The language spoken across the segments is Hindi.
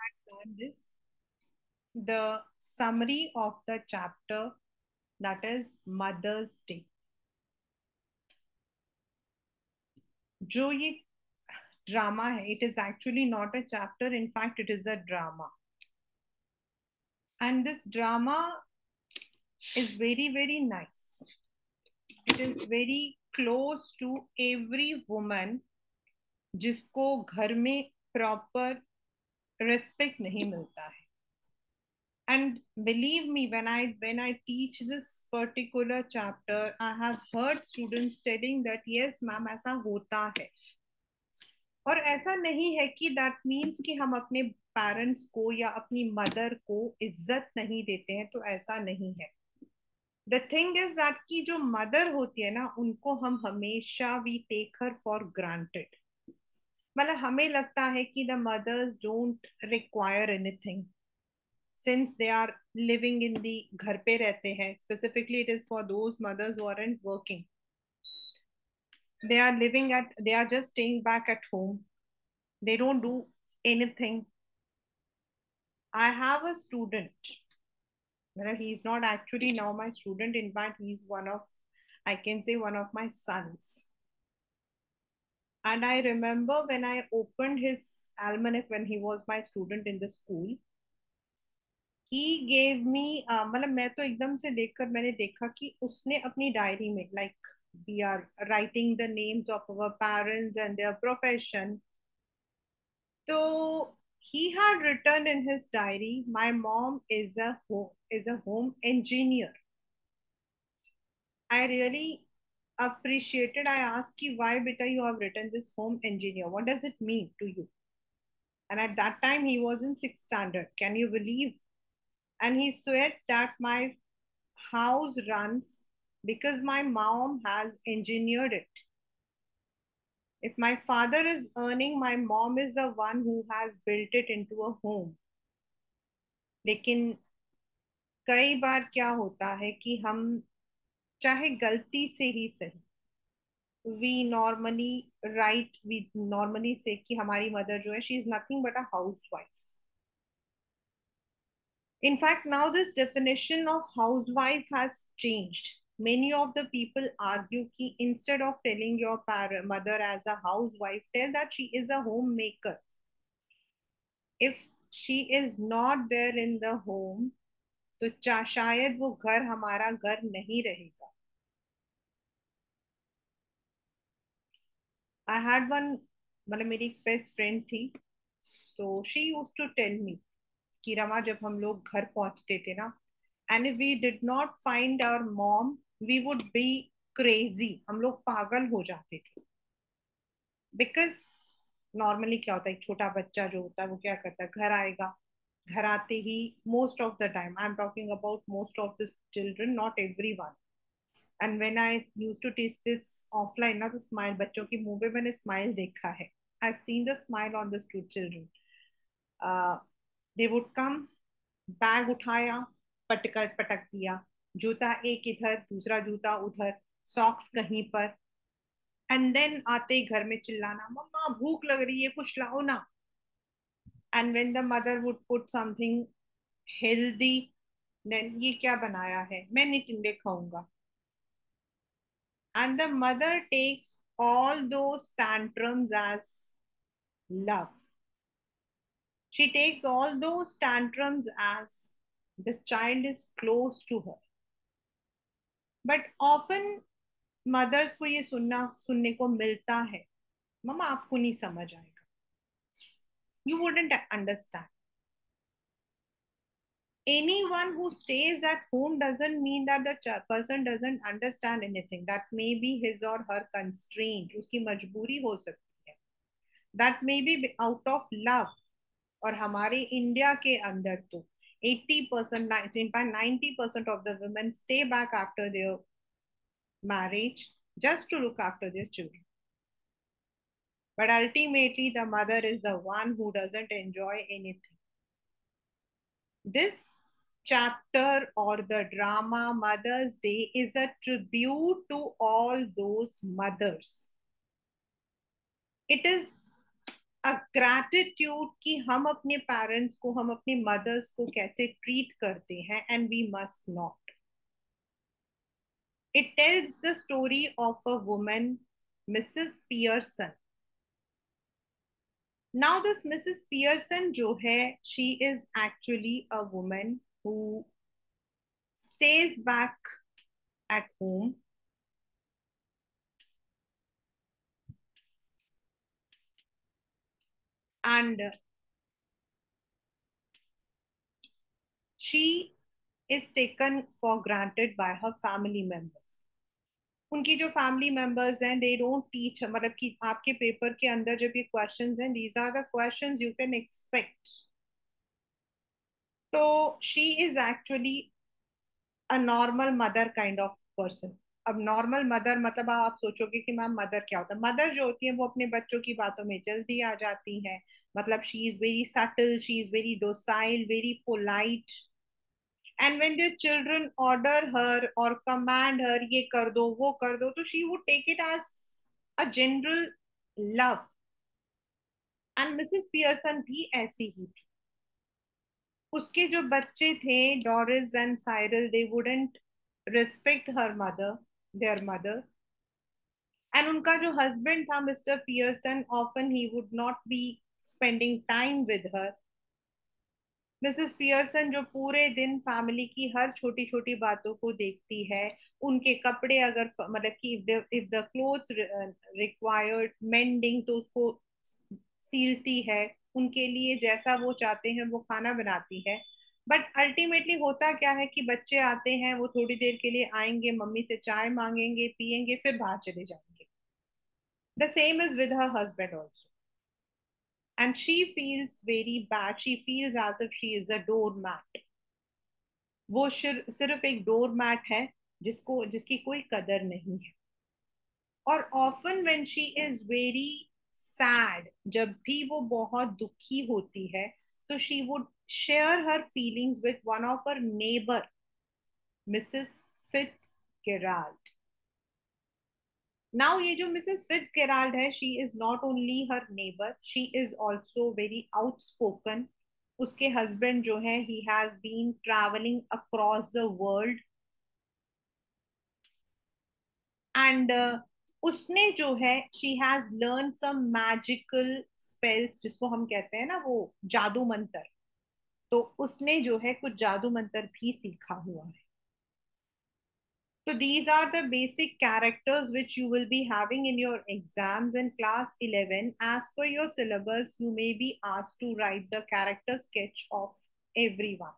had done this, the summary of the chapter that is Mother's Day. जो ये ड्रामा है it is actually not a chapter in fact it is a drama and this drama is very very nice it is very close to every woman जिसको घर में प्रॉपर रिस्पेक्ट नहीं मिलता है। And believe me, when i when i teach this particular chapter, i have heard students telling that, yes, ma'am, ऐसा होता है। और ऐसा नहीं है कि दैट मीन्स कि हम अपने पेरेंट्स को या अपनी मदर को इज़्ज़त नहीं देते हैं तो ऐसा नहीं है। द थिंग इज़ दैट की जो मदर होती है ना, उनको हम हमेशा we take her for granted मतलब हमें लगता है कि the mothers don't require anything since they are living in the घर पे रहते हैं specifically it is for those mothers वो are working they are living at they are just staying back at home they don't do anything I have a student मतलब he is not actually now my student in fact he is one of I can say one of my sons and i remember when i opened his almanac when he was my student in the school he gave me uh, मतलब मैं तो एकदम से देखकर मैंने देखा कि उसने अपनी डायरी में like we are writing the names of our parents and their profession. So he had written in his diary, "My mom is a home is a home engineer." I really appreciated. I asked you why, beta, you have written this home engineer. What does it mean to you? And at that time, he was in sixth standard. Can you believe? And he said that my house runs because my mom has engineered it. If my father is earning, my mom is the one who has built it into a home. लेकिन कई बार क्या होता है कि हम चाहे गलती से ही सही we normally right we normally say कि हमारी मदर जो है she is nothing but a housewife In fact, now this definition of housewife has changed. Many of the people argue that instead of telling your mother as a housewife, tell that she is a homemaker. If she is not there in the home, तो शायद वो घर हमारा घर नहीं रहेगा आई हैड वन मतलब मेरी एक बेस्ट फ्रेंड थी तो she use to tell me कि रमा जब हम लोग घर पहुँचते थे ना and we did not find our mom we would be crazy हम लोग पागल हो जाते थे। बिकॉज़ नॉर्मली क्या होता है, एक छोटा बच्चा जो होता है, वो क्या करता है, घर आएगा, घर आते ही most of the time I am talking about most of the children not every one and when I use to teach this offline ना तो स्माइल बच्चों के मुँह पे मैंने स्माइल देखा है। I seen the smile on the children they would come bag उठाया, पटक पटक दिया। जूता एक इधर, दूसरा जूता उधर सॉक्स कहीं पर। एंड देन आते ही घर में चिल्लाना, मम्मा, भूख लग रही है, कुछ लाओ ना। And when the mother would put something healthy then ये क्या बनाया है? मैं नहीं टिंडे खाऊँगा। and the mother takes all those tantrums as love she takes all those tantrums as the child is close to her but often mothers को ये सुनना सुनने को मिलता है मम्मा आपको नहीं समझ आएगा you wouldn't understand anyone who stays at home doesn't mean that the person doesn't understand anything that may be his or her constraint उसकी मजबूरी हो सकती है that may be out of love और हमारे इंडिया के अंदर तो 80 percent, in fact 90 percent of the women stay back after their marriage just to look after their children. But ultimately, the mother is the one who doesn't enjoy anything. This chapter or the drama, Mother's Day, is a tribute to all those mothers. It is a gratitude कि हम अपने पेरेंट्स को, हम अपने मदर्स को कैसे ट्रीट करते हैं and we must not it tells the story of a woman Mrs Pearson Now, this Mrs. Pearson Johe, she is actually a woman who stays back at home. And she is taken for granted by her family members. उनकी जो फैमिली मेंबर्स हैं दे डोंट टीच मतलब कि आपके पेपर के अंदर जब ये क्वेश्चंस हैं these are the questions you can expect तो she is actually a normal mother kind of person अब नॉर्मल मदर मतलब आप सोचोगे कि मैम मदर क्या होता है? मदर जो होती है, वो अपने बच्चों की बातों में जल्दी आ जाती है। मतलब she is very subtle she is very docile very polite and when their children order her और कमांड हर ये कर दो, वो कर दो तो she would take it as a general love and Mrs Pearson भी ऐसी ही थी। उसके जो बच्चे थे Doris and Cyril they wouldn't respect her mother their mother and उनका जो हस्बैंड था Mr Pearson often he would not be spending time with her Mrs Pearson जो पूरे दिन फैमिली की हर छोटी छोटी बातों को देखती है, उनके कपड़े अगर मतलब कि if the clothes required mending तो उसको सीलती है, उनके लिए जैसा वो चाहते हैं वो खाना बनाती है। बट अल्टीमेटली होता क्या है कि बच्चे आते हैं, वो थोड़ी देर के लिए आएँगे, मम्मी से चाय मांगेंगे, पियेंगे, फिर बाहर चले जाएँगे। The same is with her husband also and she feels very bad. She feels as if she is a doormat. वो सिर्फ़ एक डोर मैट है, जिसको, जिसकी कोई कदर नहीं है। और often when she is very sad जब भी वो बहुत दुखी होती है तो she would share her feelings with one of her neighbour Mrs Fitzgerald now ये जो मिसेस फिट्स गेराल्ड है she is not only her neighbour she is also very outspoken उसके हस्बैंड जो है he has been travelling across the world and उसने जो है she has learn some magical spells जिसको हम कहते हैं ना, वो जादू मंत्र. तो उसने जो है, कुछ जादू मंत्र भी सीखा हुआ है। So these are the basic characters which you will be having in your exams in class 11. As per your syllabus, you may be asked to write the character sketch of everyone.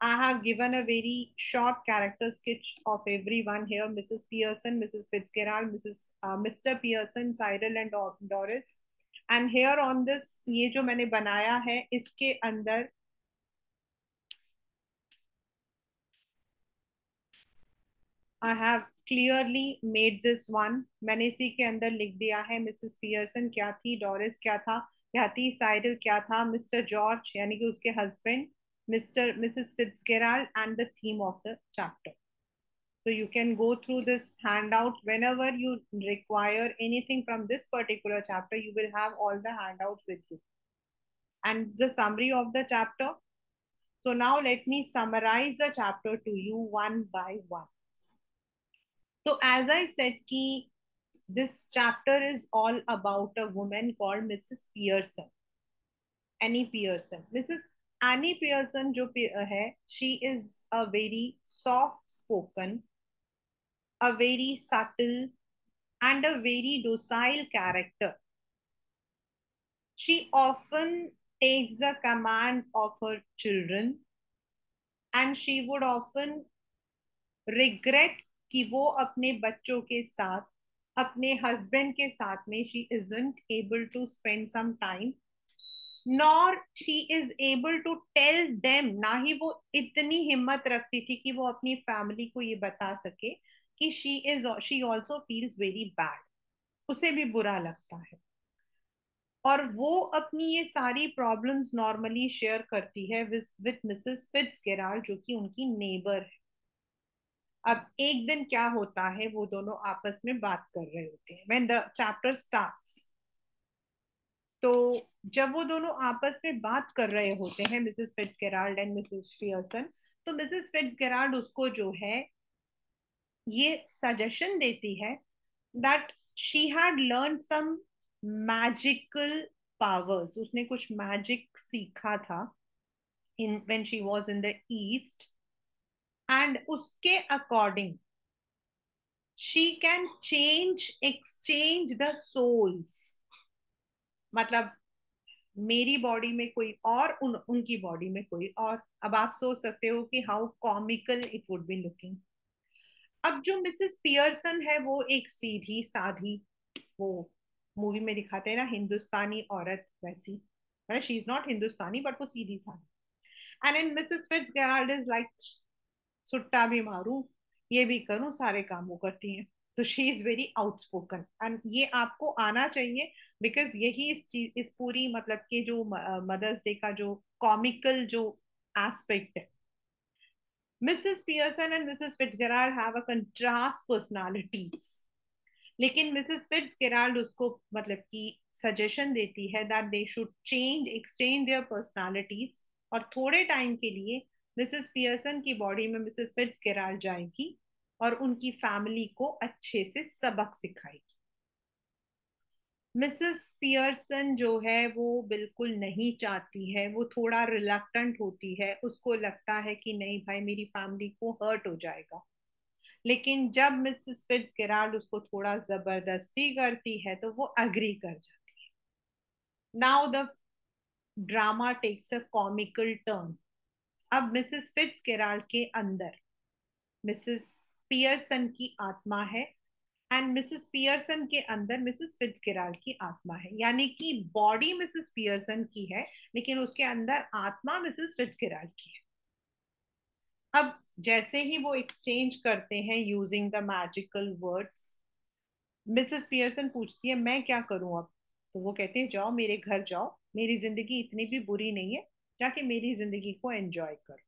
I have given a very short character sketch of everyone here. Mrs. Pearson, Mrs. Fitzgerald, Mrs. Uh, Mr. Pearson, Cyril and Doris. And here on this, ये जो मैंने बनाया है इसके अंदर I have clearly made this one. मैंने इसी के अंदर लिख दिया है मिसेस पियर्सन क्या थी डॉरिस क्या था क्या थी साइडल क्या था मिस्टर जॉर्ज यानी कि उसके husband Mr Mrs Fitzgerald and the theme of the chapter So you can go through this handout whenever you require anything from this particular chapter. You will have all the handouts with you and the summary of the chapter. So now let me summarize the chapter to you one by one. So as I said, ki, this chapter is all about a woman called Mrs. Pearson. Annie Pearson. Mrs. Annie Pearson जो है, uh, she is a very soft spoken, a very subtle and a very docile character. She often takes the command of her children and she would often regret कि वो अपने बच्चों के साथ, अपने हस्बैंड के साथ में she isn't able to spend some time nor she is able to tell them ना ही वो इतनी हिम्मत रखती थी कि वो अपनी फैमिली को ये बता सके कि she is she also feels very bad उसे भी बुरा लगता है। और वो अपनी ये सारी प्रॉब्लम्स नॉर्मली शेयर करती है विद मिसेस फिट्स जो कि उनकी नेबर है। अब एक दिन क्या होता है, वो दोनों आपस में बात कर रहे होते हैं। व्हेन द चैप्टर स्टार्ट्स तो जब वो दोनों आपस में बात कर रहे होते हैं Mrs Fitzgerald and Mrs Pearson तो मिसेस फिट्स गेराल्ड उसको जो है, ये सजेशन देती है that she had learn some magical powers उसने कुछ मैजिक सीखा था in when she was in the east and उसके according she can change exchange the souls मतलब मेरी बॉडी में कोई और, उन, उनकी बॉडी में कोई और। अब आप सोच सकते हो कि how comical it would be looking अब जो मिसेस पियर्सन है, वो एक सीधी साधी वो मूवी में दिखाते हैं ना, हिंदुस्तानी औरत वैसी। She is not Hindustani but वो सीधी साधी। And in Mrs Fitz is like सुट्टा भी मारू, ये भी करूँ, सारे काम वो करती हैं। तो she is very outspoken and ये आपको आना चाहिए बिकॉज़ यही इस चीज़ इस पूरी मतलब के जो मदर्स डे का जो कॉमिकल जो एस्पेक्ट है। Mrs Pearson and Mrs Fitzgerald have a contrast personalities लेकिन मिसेस फिट्जगेराल्ड उसको मतलब कि सजेशन देती है that they should change exchange their personalities और थोड़े टाइम के लिए मिसेस पियर्सन की बॉडी में मिसेस फिट्स फिट्जगेराल्ड जाएगी और उनकी फैमिली को अच्छे से सबक सिखाएगी। मिसेस पियर्सन जो है, वो बिल्कुल नहीं चाहती है, वो थोड़ा रिलक्टेंट होती है। उसको लगता है कि नहीं भाई, मेरी फैमिली को हर्ट हो जाएगा। लेकिन जब मिसेस फिट्स गेराल्ड उसको थोड़ा ज़बरदस्ती करती है तो वो अग्री कर जाती है। Now the drama takes a comical turn अब मिसेस फिट्स गेराल्ड के अंदर। मिसेस पियर्सन की आत्मा है एंड मिसेस पियर्सन के अंदर मिसेस फिट्सगेराल्ड की आत्मा है। यानी कि बॉडी मिसेस पियर्सन की है, लेकिन उसके अंदर आत्मा मिसेस फिट्सगेराल्ड की है। अब जैसे ही वो एक्सचेंज करते हैं using the magical words Mrs Pearson पूछती है, मैं क्या करूँ अब? तो वो कहते हैं, जाओ मेरे घर जाओ, मेरी ज़िंदगी इतनी भी बुरी नहीं है जाके मेरी ज़िंदगी को एंजॉय करो।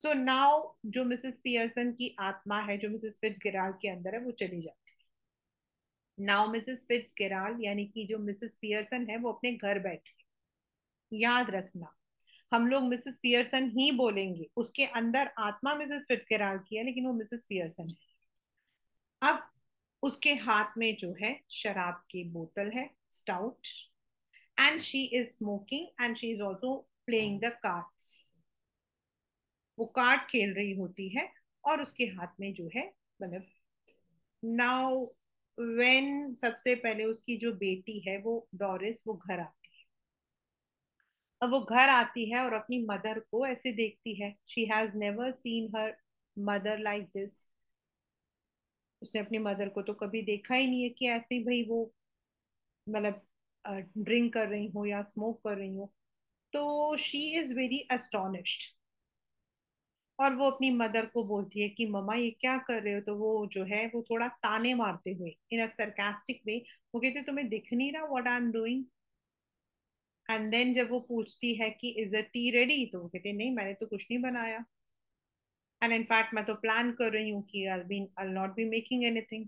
सो so नाउ जो मिसेस पियर्सन की आत्मा है, जो मिसेस फिट्स गिराल के अंदर है, वो चली जाती है। नाउ मिसेस फिट्स गिराल यानी कि जो मिसेस पियर्सन है, वो अपने घर बैठी याद रखना, हम लोग मिसेस पियर्सन ही बोलेंगे, उसके अंदर आत्मा मिसेस फिट्स गिराल की है, लेकिन वो मिसेस पियर्सन है। अब उसके हाथ में जो है, शराब की बोतल है stout and she is smoking and she is also playing the cards वो कार्ड खेल रही होती है और उसके हाथ में जो है मतलब नाउ वेन सबसे पहले उसकी जो बेटी है, वो डॉरिस वो घर आती है। अब वो घर आती है और अपनी मदर को ऐसे देखती है she has never seen her mother like this उसने अपनी मदर को तो कभी देखा ही नहीं है कि ऐसे ही भाई वो मतलब ड्रिंक कर रही हो या स्मोक कर रही हो। तो शी इज़ वेरी एस्टोनिश्ड और वो अपनी मदर को बोलती है कि, मम्मा, ये क्या कर रहे हो? तो वो जो है, वो थोड़ा ताने मारते हुए इन अ सरकास्टिक वे वो कहते तुम्हें दिख नहीं रहा what I am doing and then जब वो पूछती है कि इज़ अ टी रेडी तो वो कहते नहीं, मैंने तो कुछ नहीं बनाया. एंड इनफैक्ट मैं तो प्लान कर रही हूँ कि I be I not be making anything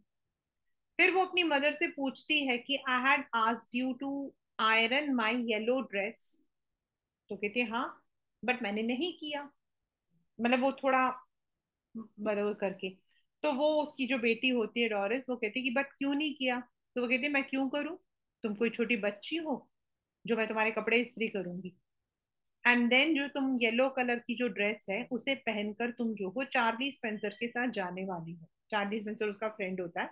फिर वो अपनी मदर से पूछती है कि I had asked you to iron my yellow dress तो कहते हाँ बट मैंने नहीं किया। मतलब वो थोड़ा बराबर करके। तो वो उसकी जो बेटी होती है, डॉरिस, वो कहती है कि बट क्यों नहीं किया? तो वो कहती है, मैं क्यों करूँ? तुम कोई छोटी बच्ची हो, जो मैं तुम्हारे कपड़े इस्त्री करूँगी। एंड देन जो तुम येलो कलर की जो ड्रेस है, उसे पहनकर तुम जो हो चार्ली स्पेंसर के साथ जाने वाली हो। चार्ली स्पेंसर उसका फ्रेंड होता है।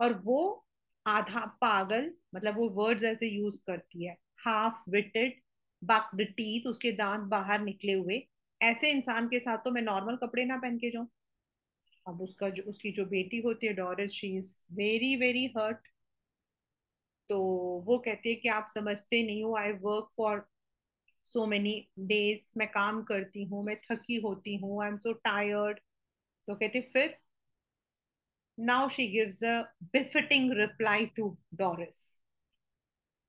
और वो आधा पागल मतलब वो वर्ड्स ऐसे यूज़ करती है हाफ़ विटेड बक्ड टीथ उसके दांत बाहर निकले हुए। ऐसे इंसान के साथ तो मैं नॉर्मल कपड़े ना पहन के जाऊँ। अब उसका जो, उसकी जो बेटी होती है Doris she is very very hurt तो वो कहती है कि आप समझते नहीं हो I work for so many days मैं काम करती हूँ, मैं थकी होती हूँ आई एम सो टायर्ड तो कहते फिर now she gives a befitting reply to Doris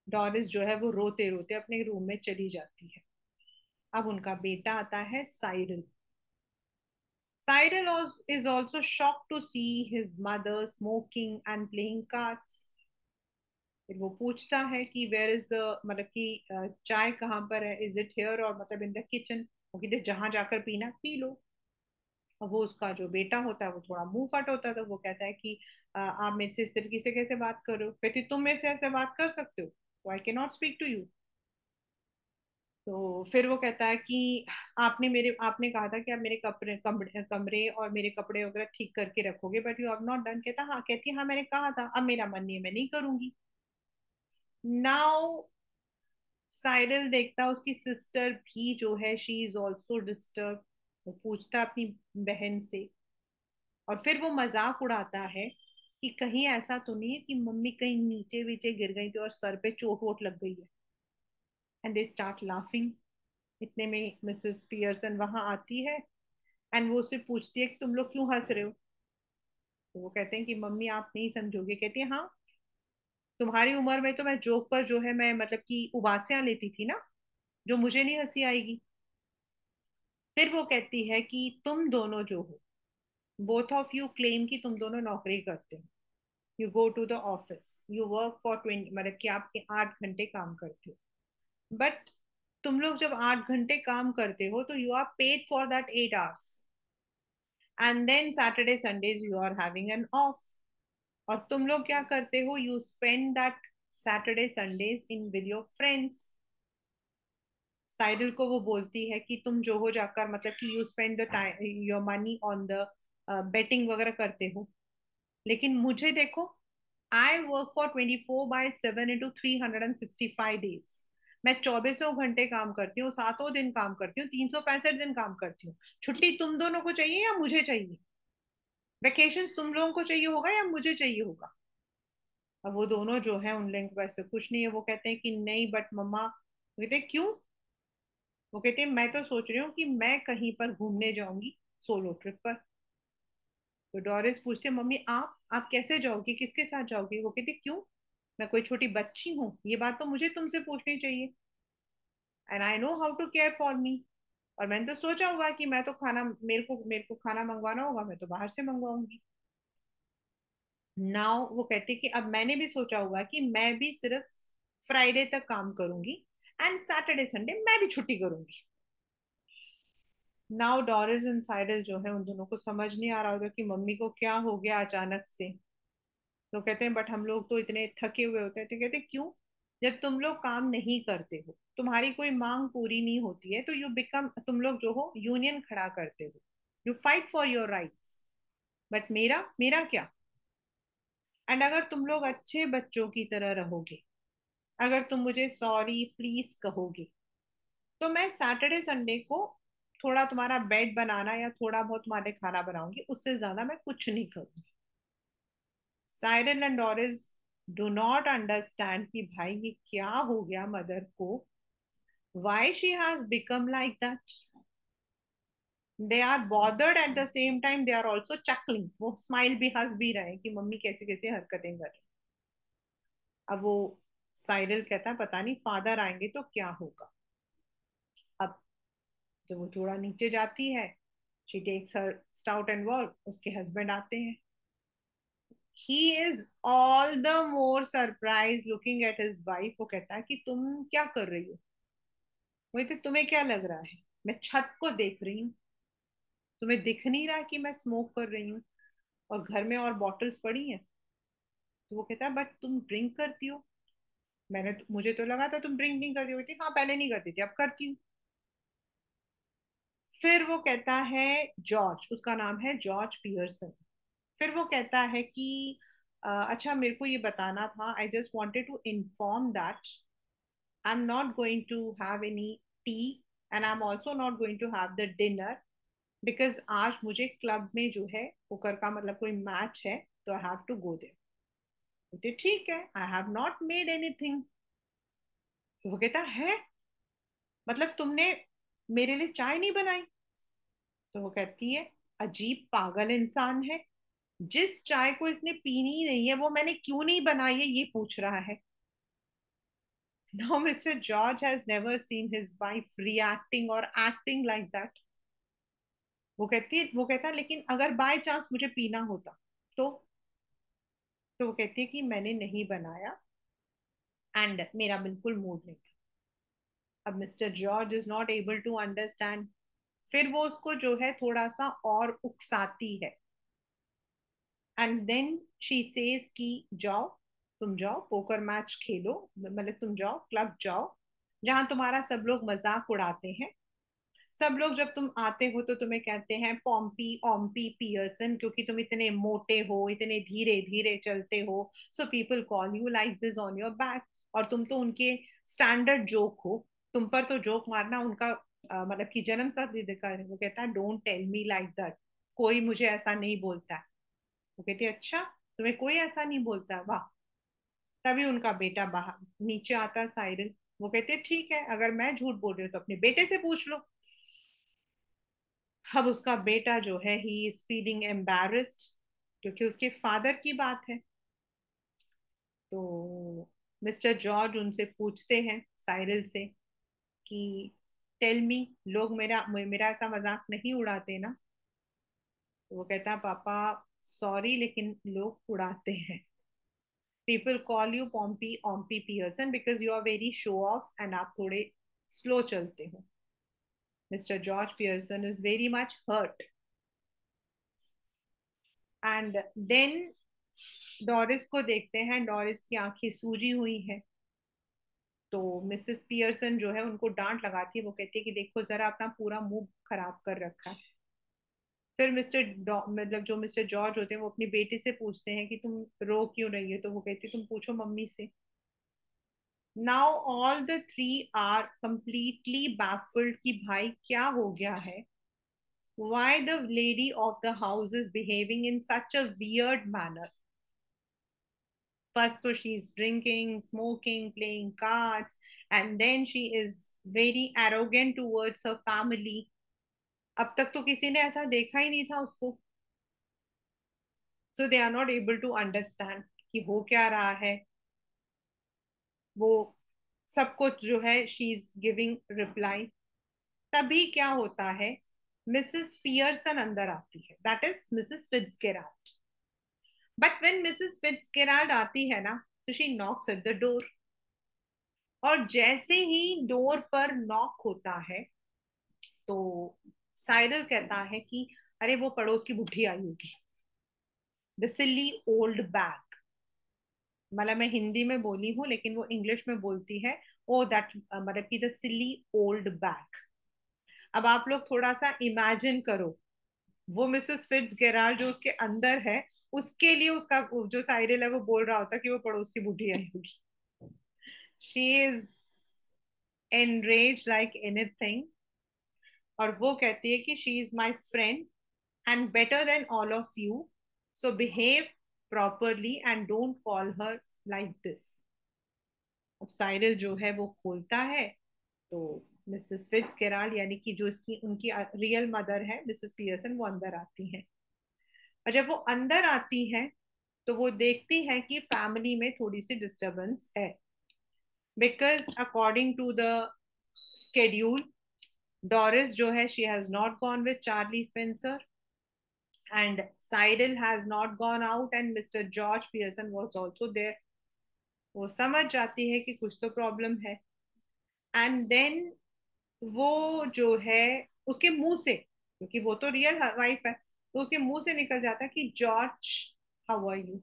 Doris जो है वो रोते रोते अपने रूम में चली जाती है। अब उनका बेटा आता है Cyril Cyril is also shocked to see his mother smoking and playing cards. फिर वो पूछता है कि वेयर इज़ द मतलब कि चाय कहाँ पर है? इज़ इट हेयर और मतलब इन द किचन वो कहते, जहाँ जाकर पीना, पी लो। और वो उसका जो बेटा होता है, वो थोड़ा मुँह फट होता है तो वो कहता है कि आप मेरे से इस तरीके से कैसे बात करो? कहती, तुम मेरे से ऐसे बात कर सकते हो? I can not speak to you तो फिर वो कहता है कि आपने मेरे, आपने कहा था कि आप मेरे कपड़े कमरे कमरे और मेरे कपड़े वगैरह ठीक करके रखोगे but you have not done कहता हाँ कहती है हाँ मैंने कहा था, अब मेरा मन नहीं है, मैं नहीं करूँगी। नाउ साइरल देखता, उसकी सिस्टर भी जो है शी इज़ ऑल्सो डिस्टर्ब वो पूछता अपनी बहन से, और फिर वो मज़ाक उड़ाता है कि कहीं ऐसा तो नहीं है कि मम्मी कहीं नीचे वीचे गिर गई थी और सर पे चोट वोट लग गई है। एंड दे स्टार्ट लाफिंग इतने में मिसेस पियर्सन वहाँ आती है एंड वो उससे पूछती है कि तुम लोग क्यों हंस रहे हो? तो वो कहते हैं कि मम्मी आप नहीं समझोगे। कहती है हाँ तुम्हारी उम्र में तो मैं जोक पर जो है मैं मतलब कि उबासियाँ लेती थी ना, जो मुझे नहीं हँसी आएगी? फिर वो कहती है कि तुम दोनों जो हो बोथ ऑफ़ यू क्लेम कि तुम दोनों नौकरी करते हो। You go to the office you work for twenty मतलब कि आपके आठ घंटे काम करते हो। बट तुम लोग जब आठ घंटे काम करते हो तो you are paid for that eight hours and then Saturday Sundays you are having an off और तुम लोग क्या करते हो you spend that Saturday Sundays in with your friends Cyril को वो बोलती है कि तुम जो हो जाकर मतलब कि you spend the time your money on the betting वगैरह करते हो। लेकिन मुझे देखो I work for twenty four by seven into three hundred and sixty five days मैं चौबीसों घंटे काम करती हूँ, सातों दिन काम करती हूँ, तीन सौ पैंसठ दिन काम करती हूँ। छुट्टी तुम दोनों को चाहिए या मुझे चाहिए? वेकेशन तुम लोगों को चाहिए होगा या मुझे चाहिए होगा? अब वो दोनों जो है, उन लोगों लिंक वैसे कुछ नहीं है। वो कहते हैं कि नहीं बट मम्मा कहते क्यों? वो कहते हैं, मैं तो सोच रही हूँ कि मैं कहीं पर घूमने जाऊँगी सोलो ट्रिप पर। तो डॉरिस पूछते मम्मी, आप आप कैसे जाओगी? किसके साथ जाओगी? वो कहती क्यों? मैं कोई छोटी बच्ची हूँ, ये बात तो मुझे तुमसे पूछनी चाहिए। And I know how to care for me और मैंने तो सोचा हुआ कि मैं तो खाना, मेरे को मेरे को खाना मंगवाना होगा, मैं तो बाहर से मंगवाऊँगी। नाउ वो कहते कि अब मैंने भी सोचा हुआ कि मैं भी सिर्फ़ फ्राइडे तक काम करूँगी एंड सैटरडे संडे मैं भी छुट्टी करूँगी। नाउ डॉरिस एंड साइडल जो है, उन दोनों को समझ नहीं आ रहा होगा कि मम्मी को क्या हो गया अचानक से। तो कहते हैं, बट हम लोग तो इतने थके हुए होते हैं। तो कहते क्यों? जब तुम लोग काम नहीं करते हो, तुम्हारी कोई मांग पूरी नहीं होती है तो यू बिकम तुम लोग जो हो यूनियन खड़ा करते हो। You fight for your rights but मेरा मेरा क्या? एंड अगर तुम लोग अच्छे बच्चों की तरह रहोगे, अगर तुम मुझे सॉरी प्लीज़ कहोगे तो मैं सैटरडे संडे को थोड़ा तुम्हारा बेड बनाना या थोड़ा बहुत तुम्हारे खाना बनाऊँगी, उससे ज़्यादा मैं कुछ नहीं करूँगी। Cyril and Doris do not understand कि भाई ये क्या हो गया मदर को। Why she has become like that they are bothered at the same time they are also chuckling वो स्माइल भी हंस भी रहे कि मम्मी कैसे कैसे हरकतें कर रही अब वो साइरल कहता है, पता नहीं फादर आएँगे तो क्या होगा? जब वो थोड़ा नीचे जाती है। She takes her stout and work उसके हस्बैंड आते हैं। He is all the more surprise looking at his wife वो कहता है कि तुम क्या कर रही हो? वही तो तुम्हें क्या लग रहा है? मैं छत को देख रही हूँ। तुम्हें दिख नहीं रहा कि मैं स्मोक कर रही हूँ? और घर में और बॉटल्स पड़ी हैं। तो वो कहता है बट तुम ड्रिंक करती हो? मैंने तो, मुझे तो लगा था तुम ड्रिंक नहीं करती होती हाँ पहले नहीं करती थी अब करती हूँ। फिर वो कहता है जॉर्ज, उसका नाम है जॉर्ज पियर्सन। फिर वो कहता है कि अच्छा मेरे को ये बताना था I just wanted to inform that I am not going to have any tea and I am also not going to have the dinner because आज मुझे क्लब में जो है कुकर का मतलब कोई मैच है तो I have to go there ठीक है I have not made anything तो वो कहता, है? मतलब तुमने मेरे लिए चाय नहीं बनाई तो वो कहती है, अजीब पागल इंसान है जिस चाय को इसने पीनी नहीं है, वो मैंने क्यों नहीं बनाई है, ये पूछ रहा है Now Mr. George has never seen his wife reacting or acting like that. वो कहती है, वो कहता लेकिन अगर बाय चांस मुझे पीना होता तो तो वो कहती है कि, मैंने नहीं बनाया एंड मेरा बिल्कुल मूड नहीं था अब Mr George is not able to understand. फिर वो उसको जो है थोड़ा सा और उकसाती है। एंड देन शी सेज कि, जाओ, तुम जाओ पोकर मैच खेलो मतलब तुम जाओ क्लब जाओ, जहाँ तुम्हारा सब लोग मज़ाक उड़ाते हैं। सब लोग जब तुम आते हो तो तुम्हें कहते हैं पॉम्पी ओम्पी पियर्सन क्योंकि तुम इतने मोटे हो, इतने धीरे धीरे चलते हो so people call you like this on your back और तुम तो उनके स्टैंडर्ड जोक हो। तुम पर तो जोक मारना, उनका मतलब कि जन्म साथ का, वो कहता है don't tell me like that कोई मुझे ऐसा नहीं बोलता है। वो कहती है अच्छा तुम्हें कोई ऐसा नहीं बोलता वाह! तभी उनका बेटा बाहर, नीचे आता साइरल वो कहते ठीक है, अगर मैं झूठ बोल रही हूँ तो अपने बेटे से पूछ लो। अब उसका बेटा जो है ही इज़ फीलिंग एम्बेरस्ड क्योंकि उसके फादर की बात है। तो मिस्टर जॉर्ज उनसे पूछते हैं साइरल से कि टेल मी लोग मेरा मेरा ऐसा मज़ाक नहीं उड़ाते ना? तो वो कहता, पापा सॉरी लेकिन लोग उड़ाते हैं. People call you Pompy Ompy Pearson because you are very show off and आप थोड़े स्लो चलते हो। Mr George Pearson is very much hurt and then Doris को देखते हैं डॉरिस की आँखें सूजी हुई हैं। तो मिसेस पियर्सन जो है उनको डांट लगाती है, वो कहती है कि देखो जरा अपना पूरा मुँह खराब कर रखा है। फिर मिस्टर मतलब जो मिस्टर जॉर्ज होते हैं, वो अपनी बेटी से पूछते हैं कि तुम रो क्यों रही हो? तो वो कहती है, तुम पूछो मम्मी से। Now all the three are completely baffled कि भाई क्या हो गया है? Why the lady of the house is behaving in such a weird manner? First so she's drinking smoking playing cards and then she is very arrogant towards her family अब तक तो किसी ने ऐसा देखा ही नहीं था उसको so they are not able to understand कि हो क्या रहा है वो सब कुछ जो है शी इज़ गिविंग रिप्लाई तभी क्या होता है मिसेस पियर्सन अंदर आती है that is Mrs Fitzgerald but when Mrs Fitzgerald आती है ना तो she knocks at the door और जैसे ही डोर पर नॉक होता है तो साइरल कहता है कि, अरे, वो पड़ोस की बुढ़ी आई होगी। द सिली ओल्ड बैग मतलब मैं हिंदी में बोली हूँ, लेकिन वो इंग्लिश में बोलती है ओ दैट मतलब की द सिली ओल्ड बैक अब आप लोग थोड़ा सा इमेजिन करो, वो मिसेस फिट्स गेराल जो उसके अंदर है उसके लिए उसका जो साइरल है वो बोल रहा होता कि वो पड़ोस की बुढ़ी आई होगी। She is enrage like anything और वो कहती है कि she is my friend and better than all of you so behave properly and don't call her like this अब साइरल जो है वो खोलता है तो मिसेस फिट्स केराल यानी कि जो इसकी, उनकी रियल मदर है मिसेस पियर्सन वो अंदर आती हैं। और जब वो अंदर आती है तो वो देखती है कि फैमिली में थोड़ी सी डिस्टरबेंस है because according to the schedule Doris जो है she has not gone with Charlie Spencer and Cyril has not gone out and Mr. George Pearson was also there. वो समझ जाती है कि कुछ तो प्रॉब्लम है एंड देन वो जो है, उसके मुँह से, क्योंकि वो तो रियल वाइफ है तो उसके मुँह से निकल जाता है कि, जॉर्ज हाउ आर यू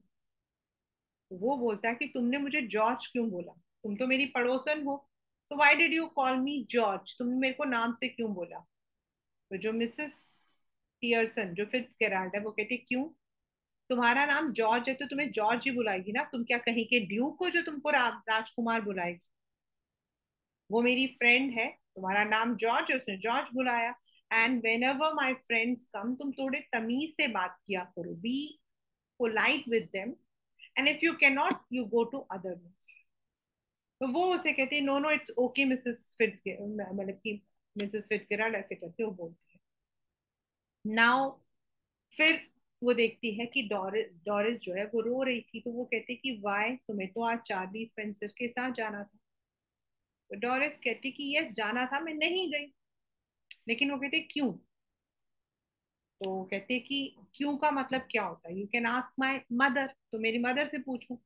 वो बोलता है कि, तुमने मुझे जॉर्ज क्यों बोला? तुम तो मेरी पड़ोसन हो। तो why did you call me George? तुमने मेरे को नाम से क्यों बोला? तो जो मिसेस पियर्सन, जो फिट्स गेराल्ड है, वो कहती क्यों? तुम्हारा नाम जॉर्ज है तो तुम्हें जॉर्ज ही बुलाएगी ना? तुम क्या कहीं के ड्यूक को जो तुमको राजकुमार बुलाएगी? वो मेरी फ्रेंड है, तुम्हारा नाम जॉर्ज है, उसने जॉर्ज बुलाया। And whenever my friends come तुम थोड़े तमीज से बात किया करो be polite with them and if you can not you go to other तो वो उसे कहती no no it's okay Mrs Fitz मतलब कि मिसेस फिट्स ऐसे करते वो बोलती नाउ फिर वो देखती है कि डॉरिस डॉरिस जो है, वो रो रही थी तो वो कहती कि वाई तुम्हें तो आज चार्ली स्पेंसर के साथ जाना था. तो डॉरिस कहती कि यस जाना था, मैं नहीं गई। लेकिन वो कहते क्यों? तो कहते कि, क्यों का मतलब क्या होता है? You can ask my mother तो मेरी मदर से पूछू।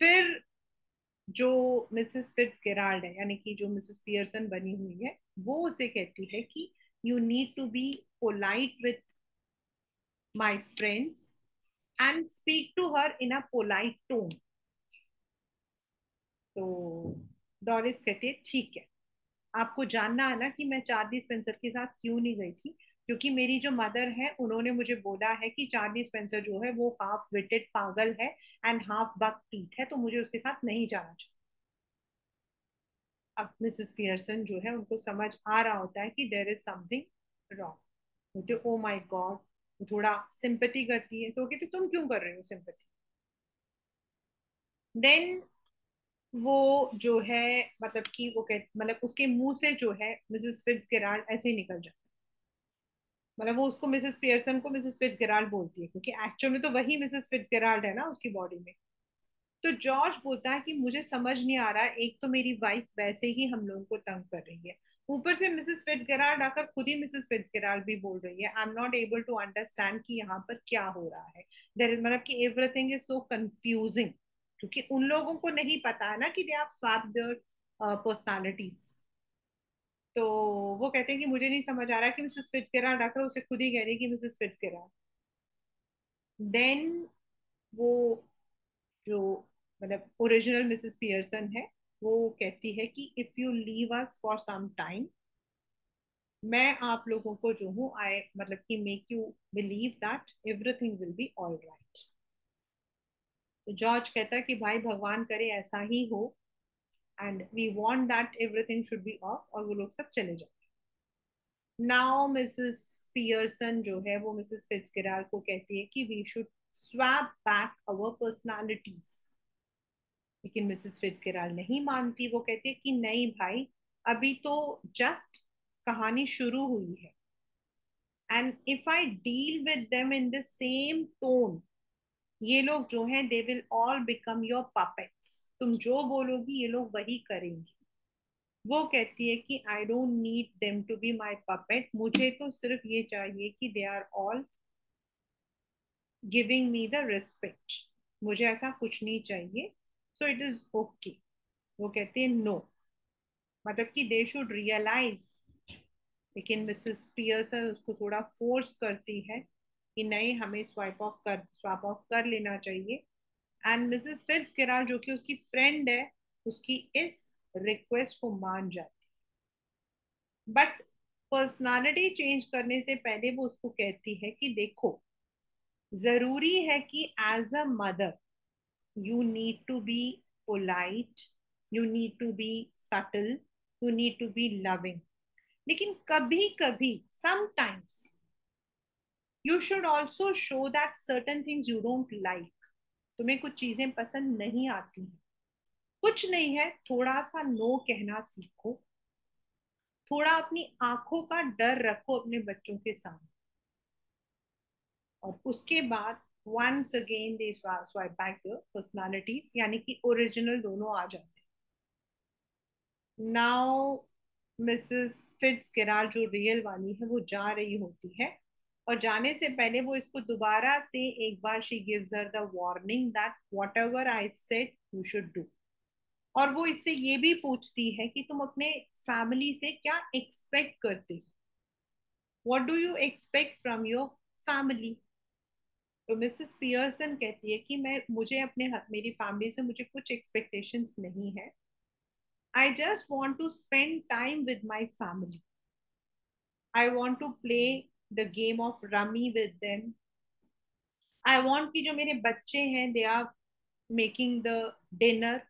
फिर जो मिसेस फिट्स गेराल्ड है, यानी कि जो मिसेस पियर्सन बनी हुई है, वो उसे कहती है कि you need to be polite with my friends and speak to her in a polite tone तो डॉरिस कहती है, ठीक है आपको जानना है ना कि मैं चार्ली स्पेंसर के साथ क्यों नहीं गई थी? क्योंकि मेरी जो मदर है, उन्होंने मुझे बोला है कि चार्ली स्पेंसर जो है, वो हाफ़ विटेड पागल है एंड हाफ़ बक टीथ है तो मुझे उसके साथ नहीं जाना चाहिए। अब मिसेस पियर्सन जो है, उनको समझ आ रहा होता है कि देर इज़ समथिंग रॉन्ग बोलते ओ माई गॉड थोड़ा सिंपति करती है। तो कहते, तुम क्यों कर रहे हो सिंपति देन वो जो है मतलब कि वो कह मतलब उसके मुँह से जो है मिसेस फिट्स गेराल्ड ऐसे ही निकल जाता मतलब वो उसको मिसेस पियर्सन को मिसेस फिट्स गेराल्ड बोलती है, क्योंकि एक्चुअल में तो वही मिसेस फिट्स गेराल्ड है ना उसकी बॉडी में। तो जॉर्ज बोलता है कि मुझे समझ नहीं आ रहा, एक तो मेरी वाइफ वैसे ही हम लोगों को तंग कर रही है। ऊपर से मिसेस फिट्सगेराल्ड आकर खुद ही मिसेस फिट्सगेराल्ड भी बोल रही है I am not able to understand कि यहाँ पर क्या हो रहा है। देर इज़ मतलब कि एवरीथिंग इज़ सो कंफ्यूजिंग क्योंकि उन लोगों को नहीं पता है ना कि दे हैव स्वैप पर्सनालिटीज तो वो कहते हैं कि मुझे नहीं समझ आ रहा कि मिसेस फिट्सगेराल्ड आकर उसे खुद ही कह रही कि मिसेस फिट्सगेराल्ड देन वो जो मतलब ओरिजिनल मिसेस पियर्सन है, वो कहती है कि if you leave us for some time मैं आप लोगों को जो हूँ आई मतलब कि make you believe that everything will be all right तो जॉर्ज कहता है कि भाई भगवान करे ऐसा ही हो and we want that everything should be off और वो लोग सब चले जाते नाउ मिसेस पियर्सन जो है, वो मिसेस फिट्सगिराल को कहती है कि we should swap back our personalities लेकिन मिसेस फिट्सगिराल नहीं मानती, वो कहती है कि नहीं भाई, अभी तो जस्ट कहानी शुरू हुई है। And if I deal with them in the same tone ये लोग जो हैं they will all become your puppets तुम जो बोलोगी, ये लोग वही करेंगे। वो कहती है कि I don't need them to be my puppet मुझे तो सिर्फ़ ये चाहिए कि they are all giving me the respect मुझे ऐसा कुछ नहीं चाहिए। सो इट इज़ ओके वो कहते हैं नो मतलब कि दे शुड रियलाइज़ लेकिन मिसेस पियर्सन उसको थोड़ा फोर्स करती है कि नहीं, हमें स्वाइप ऑफ़ कर स्वाप ऑफ़ कर लेना चाहिए। एंड मिसेस फिट्स गिरार जो कि उसकी फ्रेंड है, उसकी इस रिक्वेस्ट को मान जाती बट पर्सनालिटी चेंज करने से पहले वो उसको कहती है कि देखो, ज़रूरी है कि as a mother you need to be polite you need to be subtle you need to be loving लेकिन कभी कभी sometimes you should also show that certain things you don't like तुम्हें कुछ चीज़ें पसंद नहीं आती हैं। कुछ नहीं है थोड़ा सा नो कहना सीखो। थोड़ा अपनी आँखों का डर रखो अपने बच्चों के सामने। और उसके बाद once again swipe, swipe back the personalities यानी कि ओरिजिनल दोनों आ जाते नाउ मिसेस फिट्स जो रियल वाली है वो जा रही होती है। और जाने से पहले वो इसको दोबारा से एक बार she gives her the warning that whatever I said you should do और वो इससे ये भी पूछती है कि तुम अपने फैमिली से क्या एक्सपेक्ट करते हो? What do you expect from your family तो मिसेस पियर्सन कहती है कि मैं, मुझे अपने मेरी फैमिली से मुझे कुछ एक्सपेक्टेशंस नहीं है। I just want to spend time with my family I want to play The game of rummy with them I want कि जो मेरे बच्चे हैं they are making the dinner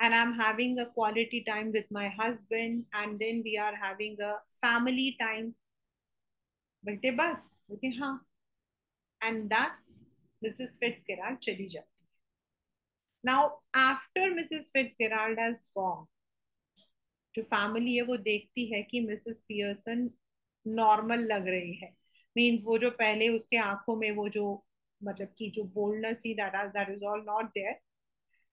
and I'm having a quality time with my husband, and then we are having a family time. बेटे बस बोलते हाँ and thus Mrs. Fitzgerald चली जाती है Now after Mrs. Fitzgerald has gone, जो फैमिली है वो देखती है कि मिसेस पियर्सन normal लग रही है। मीन्स वो जो पहले उसके आँखों में वो जो मतलब की जो बोल्डनेस ही दैट आज that is all not there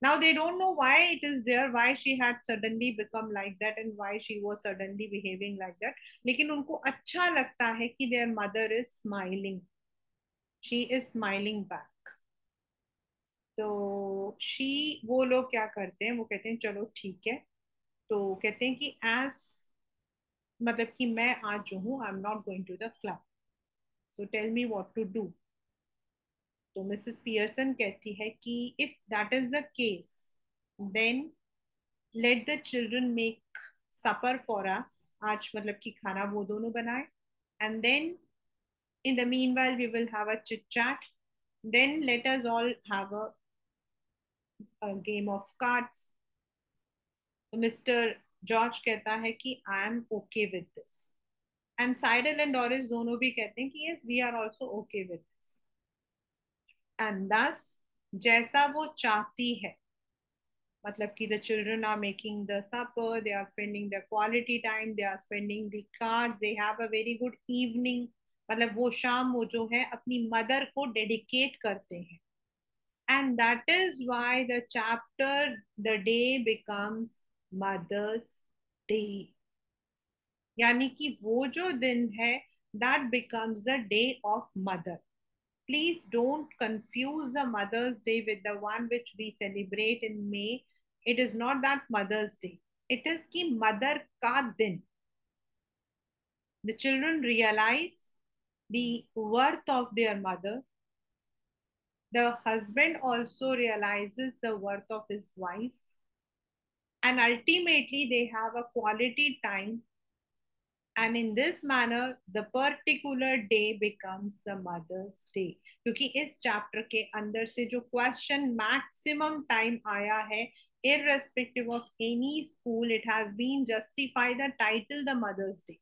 now they don't know why it is there why she had suddenly become like that and why she was suddenly behaving like that लेकिन उनको अच्छा लगता है कि their mother is smiling she is smiling back तो शी वो लोग क्या करते हैं, वो कहते हैं, चलो ठीक है। तो कहते हैं कि एज मतलब कि मैं आज जो हूँ I am not going to the club so tell me what to do तो मिसेस पियर्सन कहती है कि if that is the case then let the children make supper for us आज मतलब कि खाना वो दोनों बनाए. And then in the meanwhile we will have a chit chat. Then let us all have a, a game of George कहता है कि I am okay with this and Cyril and Doris दोनों भी कहते हैं कि yes we are also okay with this and thus जैसा वो चाहती है मतलब कि the children are making the supper they are spending the quality time they are spending the card they have a very good evening मतलब वो शाम वो जो है, अपनी मदर को डेडिकेट करते हैं. And that is why the chapter the day becomes mother's day यानी कि वो जो दिन है that becomes the day of mother please don't confuse the mother's day with the one which we celebrate in May it is not that mother's day it is की मदर का दिन the children realise the worth of their mother. The husband also realizes the worth of his wife. And ultimately, they have a quality time. And in this manner, the particular day becomes the Mother's Day. क्योंकि इस चैप्टर के अंदर से जो क्वेश्चन मैक्सिमम टाइम आया है irrespective of any school, it has been justify the title the Mother's Day.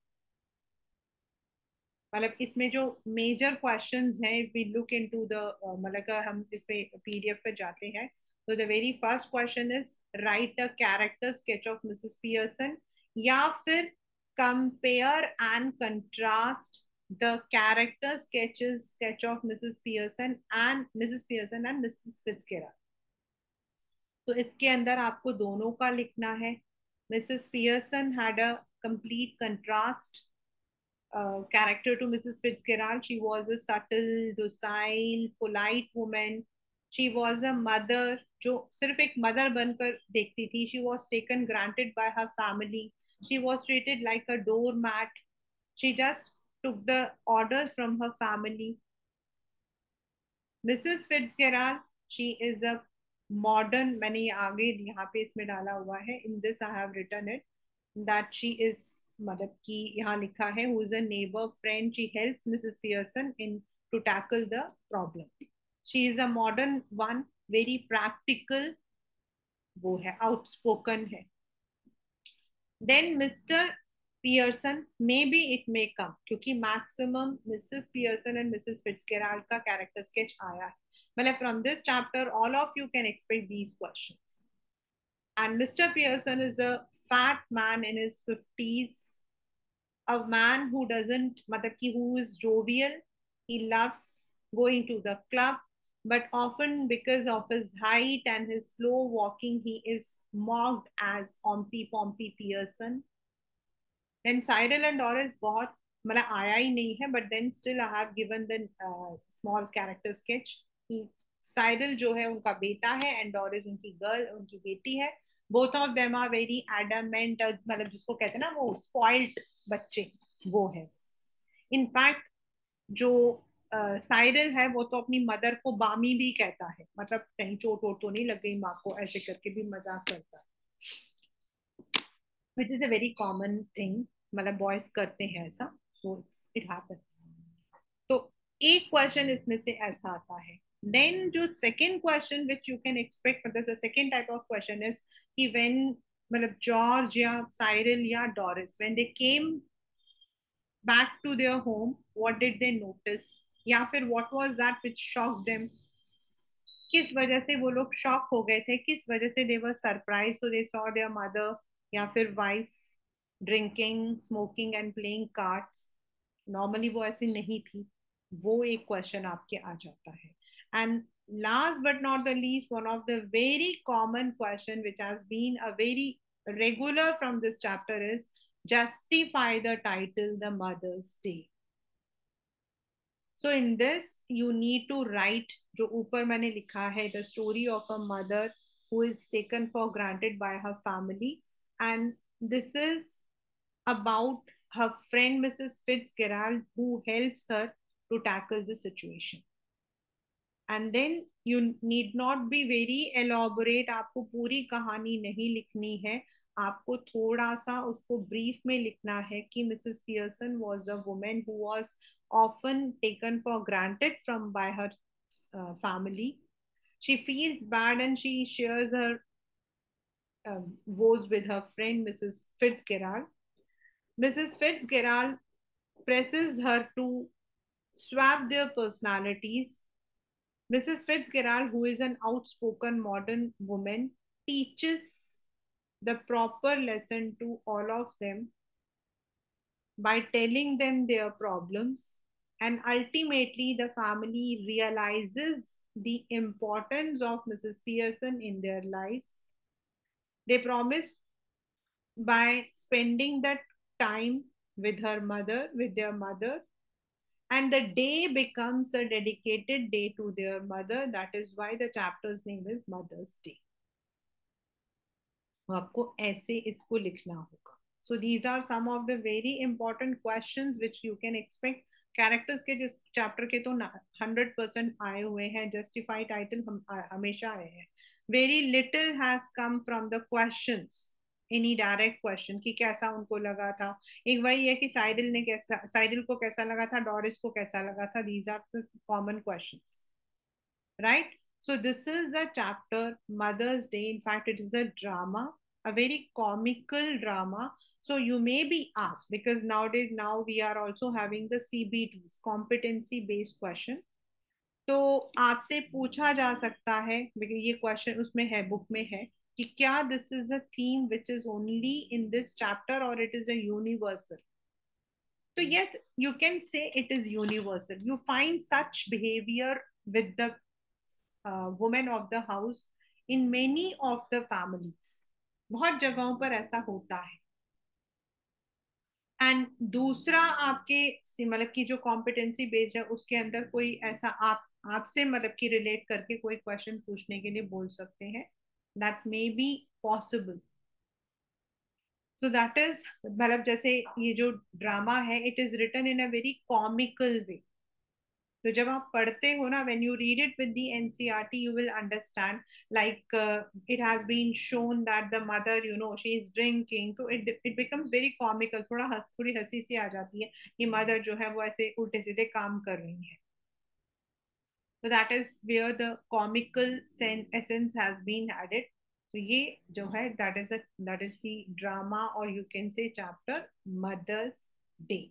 मतलब इसमें जो मेजर क्वेश्चंस हैं if we look into the मतलब हम इस पे पीडीएफ पे जाते हैं तो the very first question is right the character sketch of Mrs Pearson या फिर compare and contrast the character sketches sketch of Mrs Pearson and Mrs Pearson and Mrs Fitzgerald तो इसके अंदर आपको दोनों का लिखना है Mrs Pearson had a complete contrast character to to Mrs. Fitzgerald. She was a subtle, docile, polite she was a mother जो सिर्फ़ एक मदर बनकर देखती थी। She was taken granted by her family she was treated like a door mat she just took the orders from her family Mrs Fitzgerald she is a modern मैंने ये आगे यहाँ पे इसमें डाला हुआ है in this I have return it that she is मतलब की यहाँ लिखा है who is a neighbour friend she help Mrs Pearson in to tackle the problem She is a modern one very practical वो है आउटस्पोकन है then Mr Pearson may be it may come क्योंकि maximum Mrs Pearson and Mrs Fitzgerald का कैरेक्टर स्केच आया है मतलब from this chapter all of you can expect these questions and Mr. Pearson is a fat man in his 50s, a man who doesn't, matlab who is jovial, he loves going to the club, but often because of his height and his slow walking, he is mocked as Pompey Pompey Pearson. Then Cyril and Doris बहुत मतलब आया ही नहीं है but then still I have given the uh, small character sketch. साइडल जो है उनका बेटा है एंड डोरिस उनकी गर्ल उनकी बेटी है both of them are very adamant मतलब जिसको कहते हैं ना वो स्पॉइल्ड बच्चे वो है इनफैक्ट जो साइरल है, वो तो अपनी मदर को बामी भी कहता है। मतलब कहीं चोट वोट तो नहीं लग गई माँ को, ऐसे करके भी मज़ाक करता है। Which is a very common thing मतलब बॉयज़ करते हैं ऐसा तो इट हैपेंस तो एक क्वेश्चन इसमें से ऐसा आता है। देन जो second question which you can expect मतलब second type of question is कि वेन मतलब जॉर्ज या साइरल या Doris when they came back to their home what did they notice या फिर what was that which shocked them किस वजह से वो लोग शॉक हो गए थे किस वजह से दे वर सरप्राइज़ तो दे सॉ देयर मदर या फिर wife drinking smoking and playing cards normally वो ऐसी नहीं थी वो एक क्वेश्चन आपके आ जाता है And last but not the least, one of the very common question which has been a very regular from this chapter is justify the title the Mother's Day. So in this you need to write जो ऊपर मैंने लिखा है the story of a mother who is taken for granted by her family and this is about her friend Mrs. Fitzgerald, who helps her to tackle the situation. And then you need not be very elaborate. आपको पूरी कहानी नहीं लिखनी है आपको थोड़ा सा उसको ब्रीफ में लिखना है कि Mrs Pearson was a women who was often taken for granted from by her uh, family. She feels bad and she shares her um, woes with her friend Mrs. Fitzgerald. Mrs. Fitzgerald presses her to swap their personalities. Mrs. Fitzgerald, who is an outspoken modern woman, teaches the proper lesson to all of them by telling them their problems And ultimately, the family realizes the importance of Mrs. Pearson in their lives. They promise by spending that time with her mother, with their mother, and the day becomes a dedicated day to their mother. That is why the chapter's name is Mother's Day. आपको ऐसे इसको लिखना होगा so these are some of the very important question which you can expect characters के जिस चैप्टर के तो हंड्रेड परसेंट आए हुए हैं जस्टिफाई टाइटल हम हमेशा आए हैं। Very little has come from the question any direct question कि कैसा उनको लगा था। एक वही है कि साइडिल ने कैसा साइडिल को कैसा लगा था डॉरिस को कैसा लगा था these are the common question right so this is the chapter Mother's Day in fact it is a drama, a very comical drama. So you may be asked because nowadays now we are also having the CBTs, competency based question. तो आपसे पूछा जा सकता है ये क्वेश्चन उसमें है बुक में है कि क्या this is a theme which is only in this chapter और इट इज अ यूनिवर्सल तो yes you can say it is universal you find such behaviour with the uh, women of the house in many of the families बहुत जगहों पर ऐसा होता है। एंड दूसरा आपके मतलब की जो कॉम्पिटेंसी बेस्ड है, उसके अंदर कोई ऐसा आप, आपसे मतलब की रिलेट करके कोई क्वेश्चन पूछने के लिए बोल सकते हैं। That may be possible so that is मतलब जैसे ये जो ड्रामा है it is written in a very comical way तो जब आप पढ़ते हो ना when you read it with the NCERT you will understand like it has been shown that the mother you know she is drinking तो it it becomes very comical थोड़ा हंस, थोड़ी हँसी सी आ जाती है कि मदर जो है वो ऐसे उल्टे सीधे काम कर रही है। तो that is where the comical essence has been added. तो ये जो है that is that is the drama or you can say chapter, mother's day.